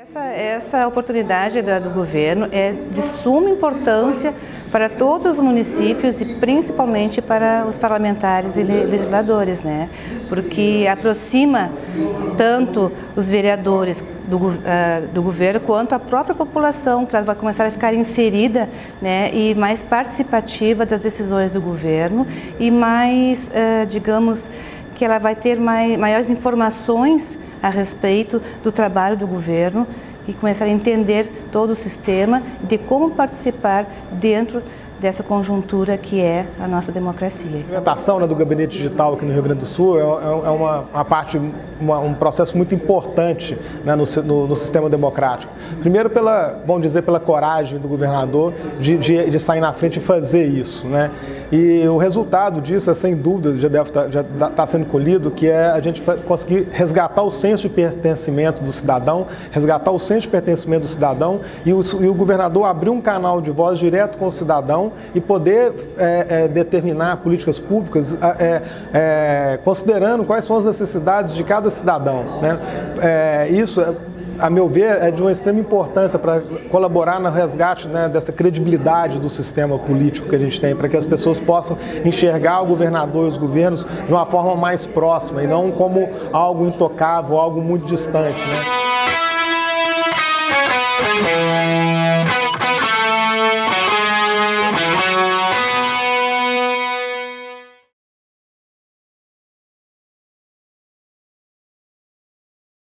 Essa, essa oportunidade do governo é de suma importância para todos os municípios e principalmente para os parlamentares e legisladores, né? Porque aproxima tanto os vereadores do, uh, do governo quanto a própria população, que ela vai começar a ficar inserida né, e mais participativa das decisões do governo e mais, uh, digamos, que ela vai ter mai, maiores informações a respeito do trabalho do governo e começar a entender todo o sistema de como participar dentro dessa conjuntura que é a nossa democracia. A implementação né, do gabinete digital aqui no Rio Grande do Sul é, é, é uma, uma, parte, uma, um processo muito importante né, no, no, no, sistema democrático. Primeiro pela, vamos dizer, pela coragem do governador de, de, de, sair na frente e fazer isso. Né? E o resultado disso é, sem dúvida, já deve tá, já está sendo colhido, que é a gente conseguir resgatar o senso de pertencimento do cidadão, resgatar o senso de pertencimento do cidadão e o, e o governador abrir um canal de voz direto com o cidadão e poder é, é, determinar políticas públicas é, é, considerando quais são as necessidades de cada cidadão. Né? É, isso a meu ver, é de uma extrema importância para colaborar no resgate né, dessa credibilidade do sistema político que a gente tem, para que as pessoas possam enxergar o governador e os governos de uma forma mais próxima e não como algo intocável, algo muito distante. Né?